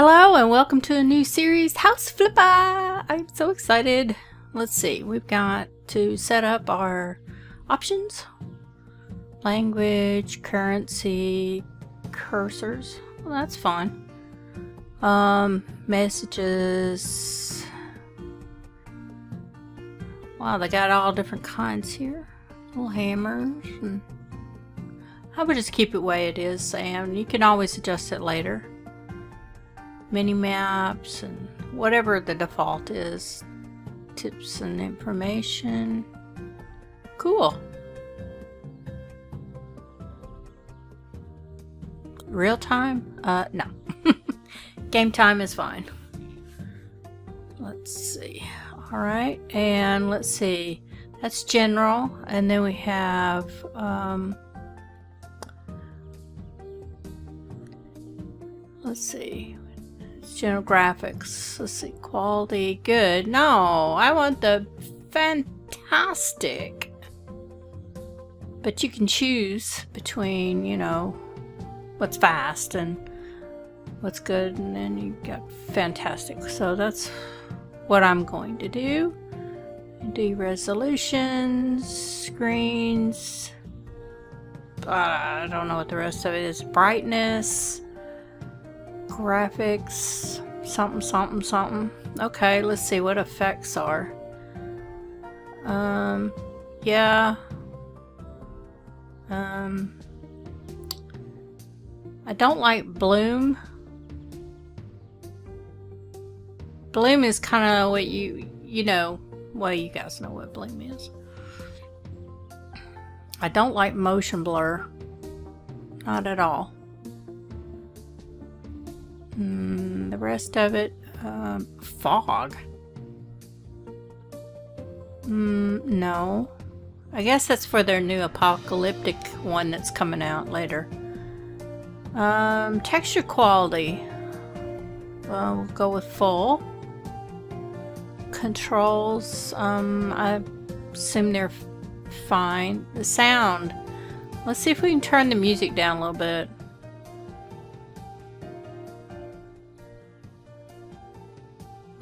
Hello and welcome to a new series, House Flipper! I'm so excited. Let's see, we've got to set up our options. Language, currency, cursors. Well, that's fun. Um, messages. Wow, they got all different kinds here. Little hammers. And I would just keep it way it is, Sam. You can always adjust it later mini maps and whatever the default is. Tips and information. Cool. Real time? Uh, no. Game time is fine. Let's see. Alright, and let's see. That's general, and then we have, um, let's see general graphics. Let's see, quality, good. No, I want the fantastic. But you can choose between, you know, what's fast and what's good, and then you got fantastic. So that's what I'm going to do. Do resolutions, screens. Uh, I don't know what the rest of it is. Brightness graphics, something, something, something. Okay, let's see what effects are. Um, yeah. Um, I don't like Bloom. Bloom is kind of what you, you know, well, you guys know what Bloom is. I don't like motion blur. Not at all. Mm, the rest of it, um, fog. Mm, no. I guess that's for their new apocalyptic one that's coming out later. Um, texture quality. Well, we'll go with full. Controls, um, I assume they're fine. The sound. Let's see if we can turn the music down a little bit.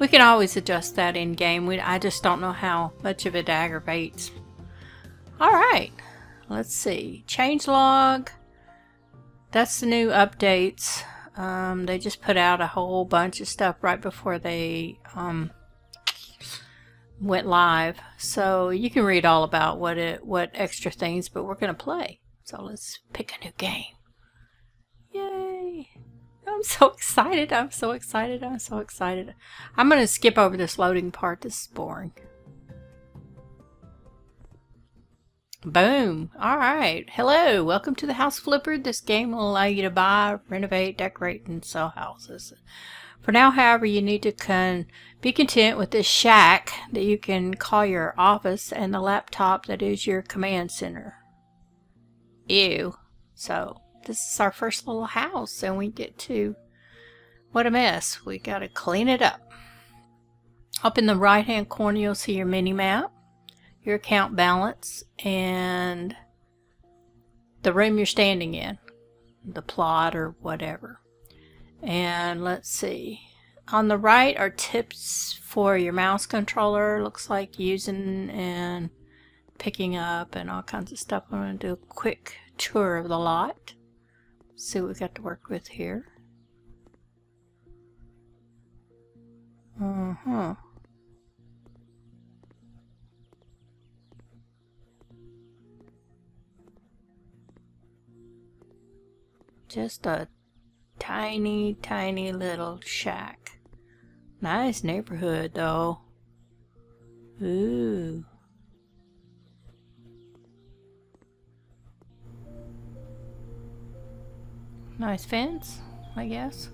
We can always adjust that in game. We, I just don't know how much of it aggravates. Alright, let's see. Change log. That's the new updates. Um, they just put out a whole bunch of stuff right before they um, went live. So you can read all about what it, what extra things, but we're going to play. So let's pick a new game. Yay! I'm so excited. I'm so excited. I'm so excited. I'm going to skip over this loading part. This is boring. Boom. All right. Hello. Welcome to the House Flipper. This game will allow you to buy, renovate, decorate, and sell houses. For now, however, you need to con be content with this shack that you can call your office and the laptop that is your command center. Ew. So, this is our first little house and we get to, what a mess. We got to clean it up. Up in the right hand corner you'll see your mini map, your account balance, and the room you're standing in, the plot or whatever. And let's see. On the right are tips for your mouse controller. Looks like using and picking up and all kinds of stuff. I'm going to do a quick tour of the lot see what we got to work with here. Uh-huh. Just a tiny, tiny little shack. Nice neighborhood, though. Ooh. Nice fence, I guess.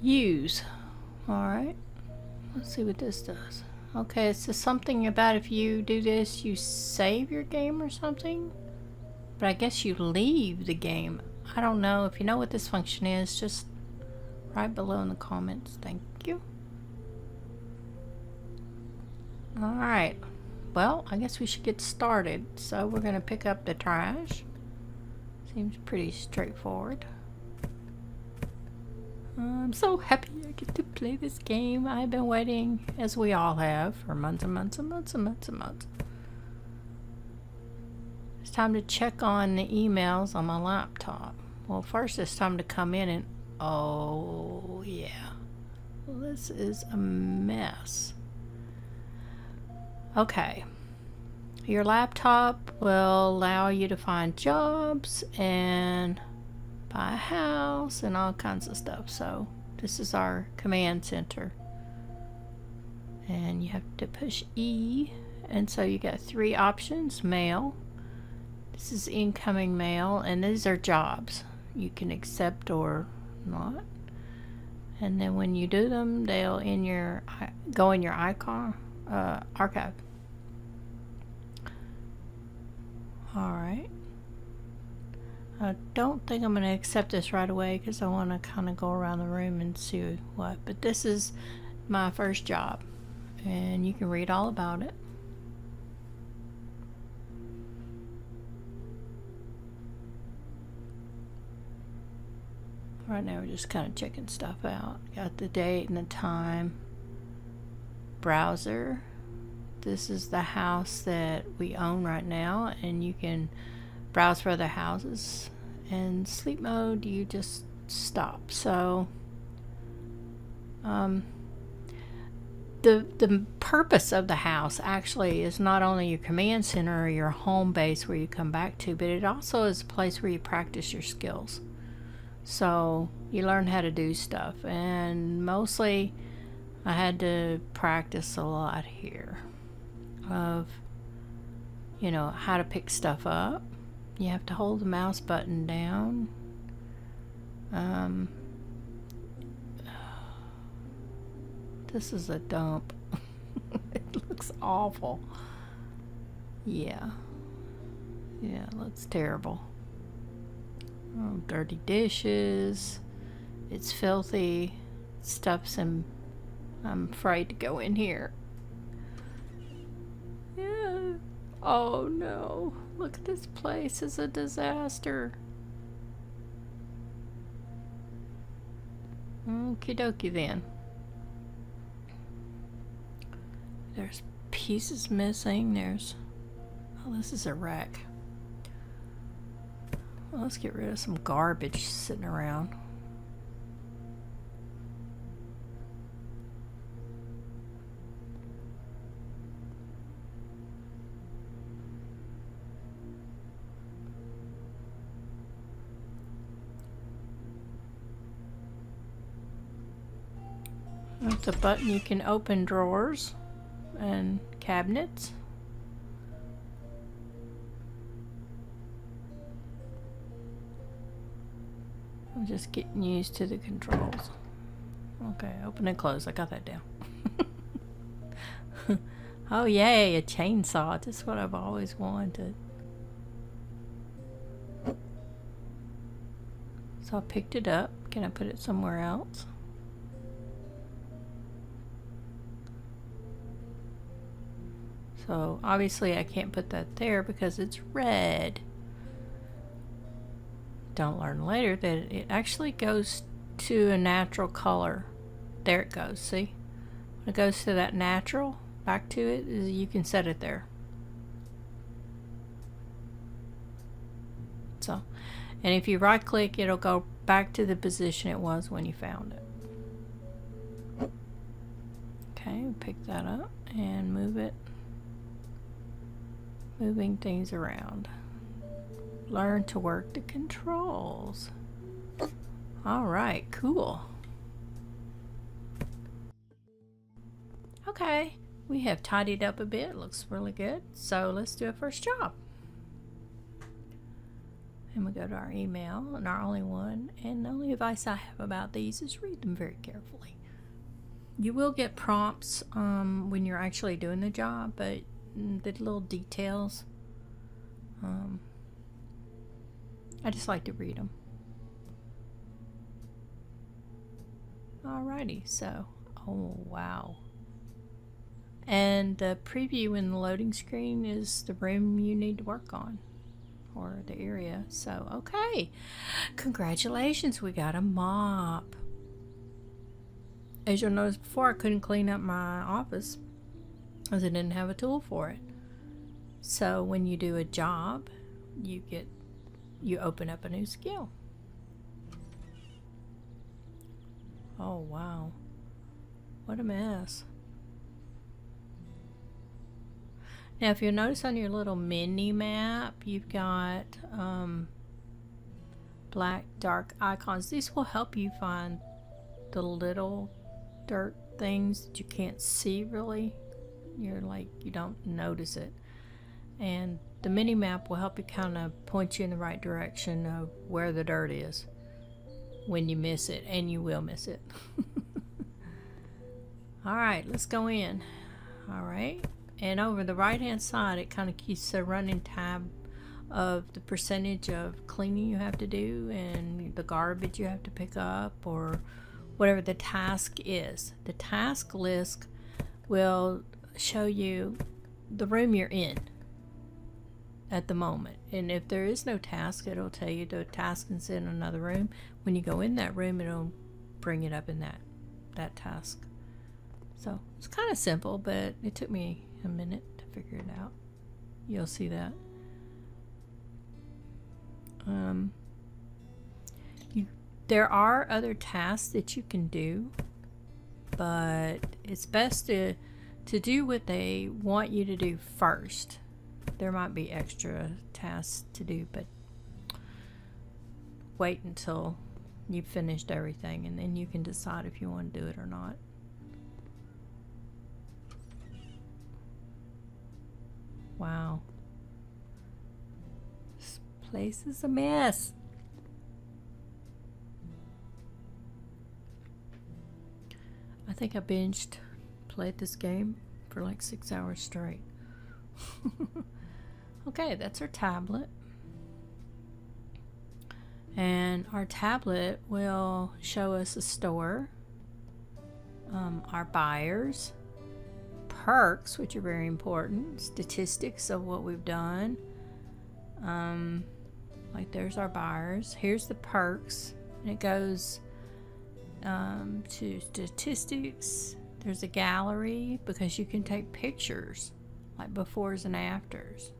Use. Alright. Let's see what this does. Okay, it's just something about if you do this, you save your game or something? But I guess you leave the game. I don't know. If you know what this function is, just write below in the comments. Thank you. Alright. Well, I guess we should get started. So we're going to pick up the trash. Seems pretty straightforward. I'm so happy I get to play this game. I've been waiting, as we all have, for months and months and months and months and months. It's time to check on the emails on my laptop. Well, first it's time to come in and... Oh, yeah. This is a mess. Okay. Your laptop will allow you to find jobs and buy a house and all kinds of stuff. So this is our command center. And you have to push E. And so you got three options. Mail. This is incoming mail. And these are jobs. You can accept or not. And then when you do them, they'll in your go in your icon uh, archive. Alright. I don't think I'm going to accept this right away because I want to kind of go around the room and see what. But this is my first job. And you can read all about it. Right now we're just kind of checking stuff out. Got the date and the time. Browser. This is the house that we own right now and you can browse for other houses. And sleep mode, you just stop. So, um, the the purpose of the house actually is not only your command center or your home base where you come back to, but it also is a place where you practice your skills. So you learn how to do stuff, and mostly I had to practice a lot here of you know how to pick stuff up you have to hold the mouse button down. Um, this is a dump. it looks awful. Yeah. Yeah, it looks terrible. Oh, dirty dishes. It's filthy. Stuff's in. I'm afraid to go in here. Oh no. Look at this place. It's a disaster. Okie dokie then. There's pieces missing. There's... Oh, this is a wreck. Well, let's get rid of some garbage sitting around. With a button you can open drawers and cabinets. I'm just getting used to the controls. Okay, open and close. I got that down. oh yay, a chainsaw. Just what I've always wanted. So I picked it up. Can I put it somewhere else? So obviously I can't put that there because it's red. Don't learn later that it actually goes to a natural color. There it goes, see? When it goes to that natural, back to it, you can set it there. So, and if you right click, it'll go back to the position it was when you found it. Okay, pick that up and move it moving things around. Learn to work the controls. Alright, cool. Okay, we have tidied up a bit. Looks really good. So let's do a first job. And we go to our email and our only one. And the only advice I have about these is read them very carefully. You will get prompts um, when you're actually doing the job, but the little details. Um, I just like to read them. Alrighty, so, oh wow. And the preview in the loading screen is the room you need to work on or the area. So, okay. Congratulations, we got a mop. as you'll notice before, I couldn't clean up my office because I didn't have a tool for it. So when you do a job, you get you open up a new skill. Oh wow. What a mess. Now if you'll notice on your little mini map, you've got um, black dark icons. These will help you find the little dirt things that you can't see really. You're like, you don't notice it. And the mini map will help you kind of point you in the right direction of where the dirt is when you miss it, and you will miss it. Alright, let's go in. Alright, and over the right hand side, it kind of keeps a running tab of the percentage of cleaning you have to do and the garbage you have to pick up or whatever the task is. The task list will show you the room you're in at the moment. And if there is no task, it'll tell you the task is in another room. When you go in that room, it'll bring it up in that that task. So it's kind of simple, but it took me a minute to figure it out. You'll see that. Um, you, there are other tasks that you can do, but it's best to to do what they want you to do first. There might be extra tasks to do, but wait until you've finished everything and then you can decide if you want to do it or not. Wow. This place is a mess. I think I binged, played this game for like six hours straight. okay, that's our tablet. And our tablet will show us a store, um, our buyers, perks, which are very important, statistics of what we've done. Um, like there's our buyers. Here's the perks, and it goes um, to statistics. There's a gallery because you can take pictures, like befores and afters.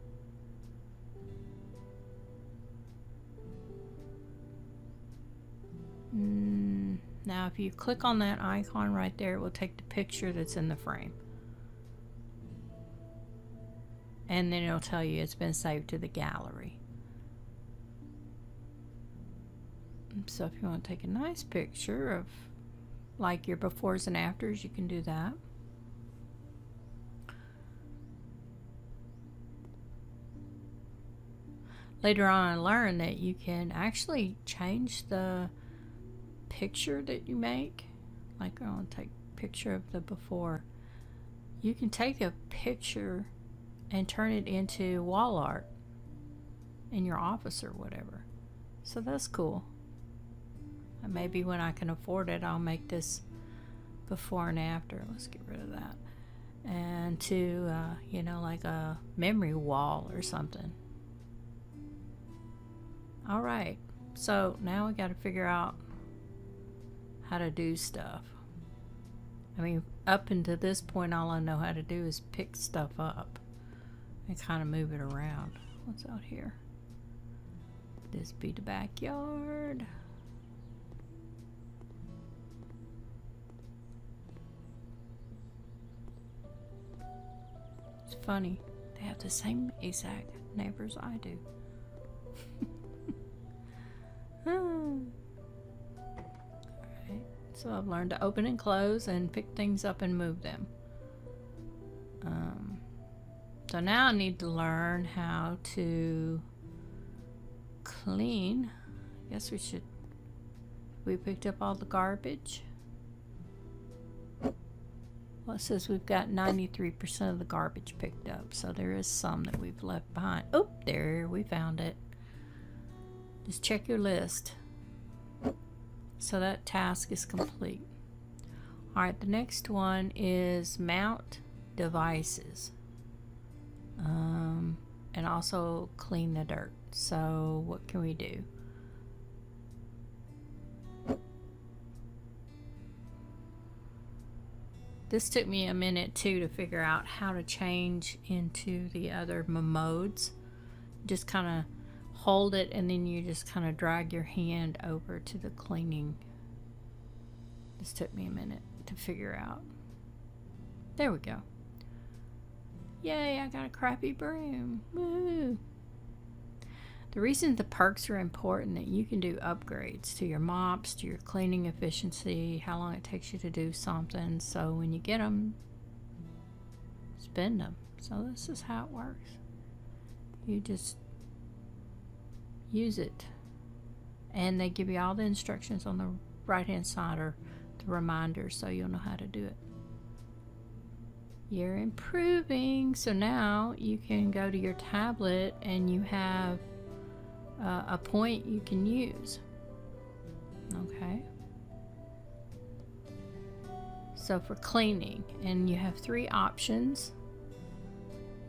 Mm, now, if you click on that icon right there, it will take the picture that's in the frame. and then it'll tell you it's been saved to the gallery. So if you want to take a nice picture of like your befores and afters, you can do that. Later on I learned that you can actually change the picture that you make. Like I'll take picture of the before. You can take a picture and turn it into wall art in your office or whatever. So that's cool. Maybe when I can afford it, I'll make this before and after. Let's get rid of that. And to, uh, you know, like a memory wall or something. All right. So now we got to figure out how to do stuff. I mean, up until this point, all I know how to do is pick stuff up and kind of move it around. What's out here? This be the backyard. It's funny. They have the same exact neighbors I do. Alright, so I've learned to open and close and pick things up and move them. Um, so now I need to learn how to clean. I guess we should. We picked up all the garbage. Well, it says we've got 93% of the garbage picked up, so there is some that we've left behind. Oh, there, we found it. Just check your list. So that task is complete. Alright, the next one is mount devices um, and also clean the dirt. So what can we do? This took me a minute too to figure out how to change into the other modes. Just kind of hold it and then you just kind of drag your hand over to the cleaning. This took me a minute to figure out. There we go. Yay, I got a crappy broom. Woo! The reason the perks are important that you can do upgrades to your mops, to your cleaning efficiency, how long it takes you to do something. So when you get them, spend them. So this is how it works. You just use it. And they give you all the instructions on the right hand side or the reminders so you'll know how to do it. You're improving. So now you can go to your tablet and you have uh, a point you can use. Okay. So for cleaning, and you have three options.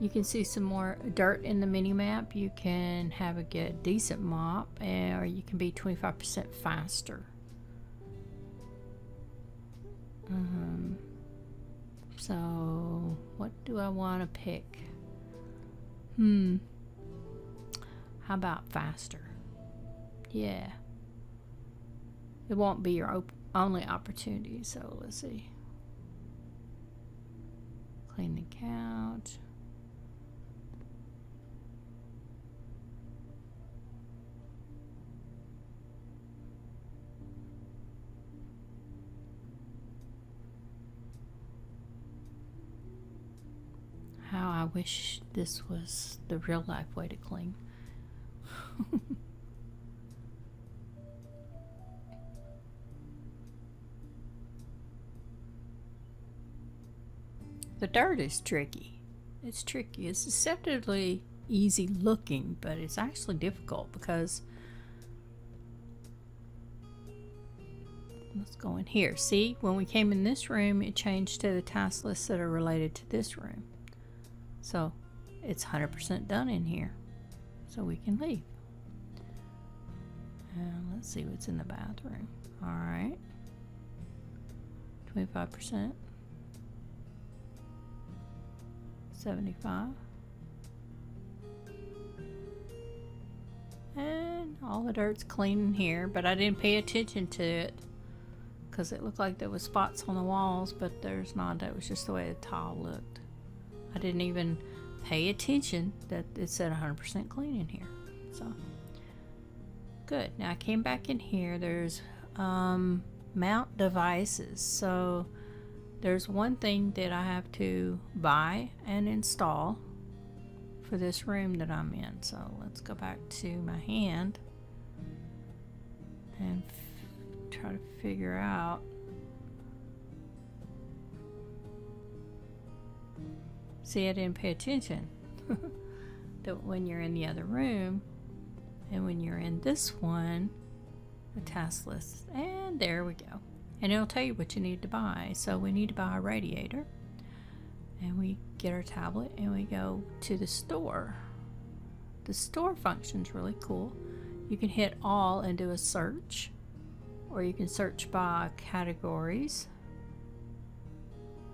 You can see some more dirt in the mini map. You can have a good decent mop, or you can be 25% faster. Um, so, what do I want to pick? Hmm. How about faster? Yeah. It won't be your op only opportunity, so let's see. Clean the couch. How I wish this was the real life way to clean. The dirt is tricky. It's tricky. It's deceptively easy looking, but it's actually difficult because let's go in here. See, when we came in this room, it changed to the task lists that are related to this room. So it's 100% done in here. So we can leave. And let's see what's in the bathroom. Alright. 25%. 75. And all the dirt's clean in here, but I didn't pay attention to it because it looked like there was spots on the walls, but there's not. That was just the way the tile looked. I didn't even pay attention that it said 100% clean in here. So, good. Now I came back in here. There's um, mount devices. So, there's one thing that I have to buy and install for this room that I'm in. So, let's go back to my hand and try to figure out See, I didn't pay attention that when you're in the other room and when you're in this one, the task list, and there we go. And it'll tell you what you need to buy. So we need to buy a radiator. And we get our tablet and we go to the store. The store function is really cool. You can hit all and do a search, or you can search by categories.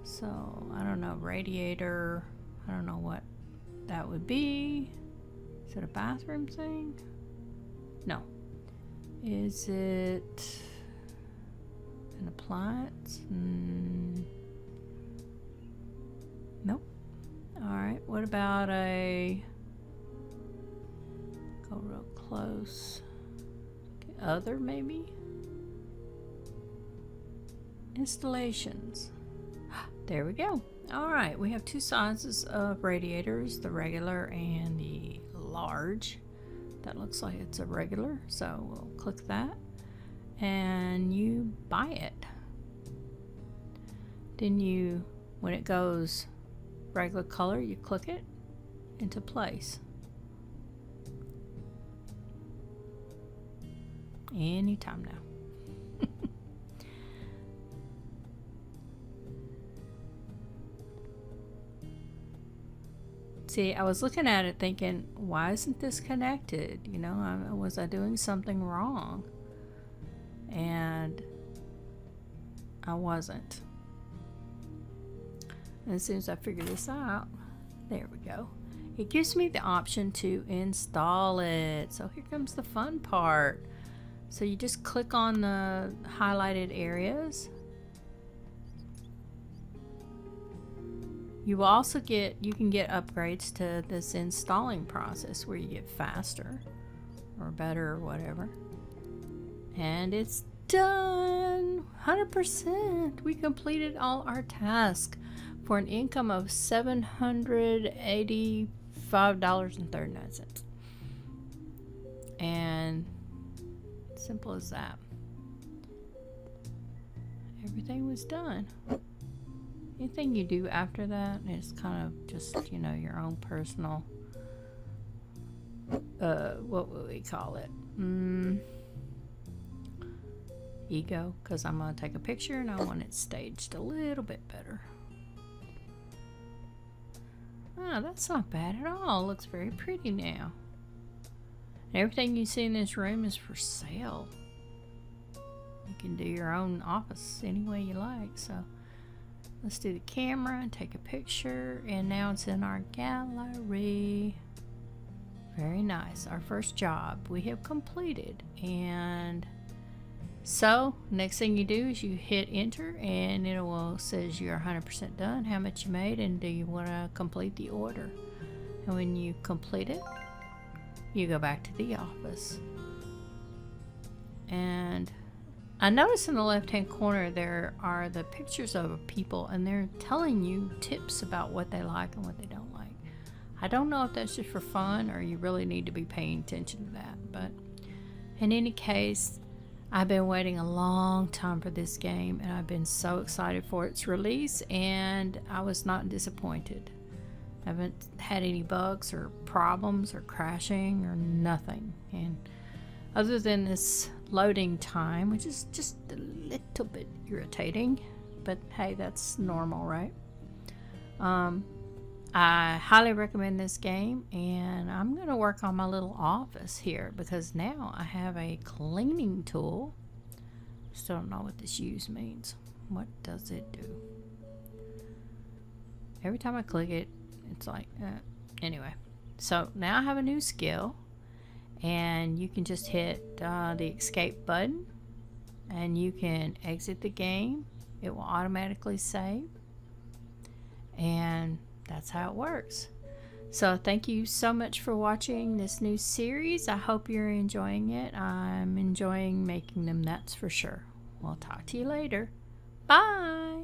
So, I don't know, radiator, I don't know what that would be. Is it a bathroom thing? No. Is it an appliance? Mm. Nope. Alright, what about a... Go real close. Other, maybe? Installations. There we go. All right, we have two sizes of radiators, the regular and the large. That looks like it's a regular, so we'll click that and you buy it. Then you, when it goes regular color, you click it into place. Anytime now. See, I was looking at it thinking, why isn't this connected? You know, was I doing something wrong? And I wasn't. And as soon as I figure this out, there we go. It gives me the option to install it. So here comes the fun part. So you just click on the highlighted areas. You will also get, you can get upgrades to this installing process where you get faster or better or whatever. And it's done! 100%! We completed all our tasks for an income of $785.39. And simple as that. Everything was done. Anything you do after that is kind of just, you know, your own personal, uh, what would we call it? Mm, ego, because I'm going to take a picture and I want it staged a little bit better. Ah, that's not bad at all. It looks very pretty now. everything you see in this room is for sale. You can do your own office any way you like, so let's do the camera and take a picture and now it's in our gallery. Very nice. Our first job we have completed and so next thing you do is you hit enter and it will says you're 100% done, how much you made and do you want to complete the order. And when you complete it, you go back to the office. And I notice in the left hand corner there are the pictures of people and they're telling you tips about what they like and what they don't like. I don't know if that's just for fun or you really need to be paying attention to that, but in any case, I've been waiting a long time for this game and I've been so excited for its release and I was not disappointed. I haven't had any bugs or problems or crashing or nothing. And other than this loading time, which is just a little bit irritating, but hey, that's normal, right? Um, I highly recommend this game and I'm going to work on my little office here because now I have a cleaning tool. Still don't know what this use means. What does it do? Every time I click it, it's like, uh, anyway. So now I have a new skill and you can just hit uh, the escape button and you can exit the game. It will automatically save and that's how it works. So thank you so much for watching this new series. I hope you're enjoying it. I'm enjoying making them, that's for sure. We'll talk to you later. Bye!